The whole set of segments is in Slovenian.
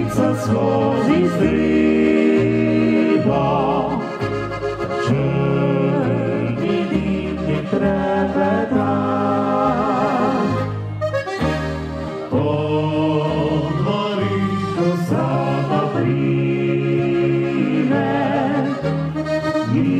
Ptica skozi zdriva, črni dik je trepetan. Pod morišo zapaprive, njih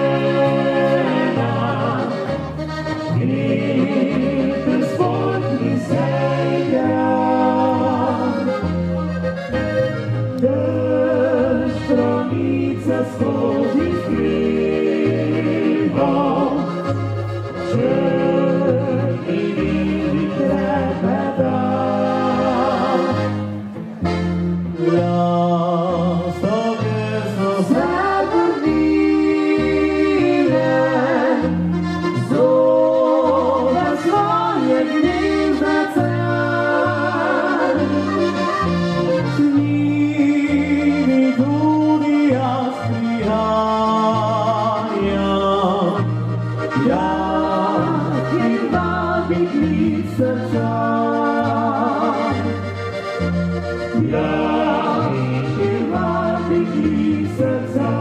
for thee free. Ja, ich gewann dich, ich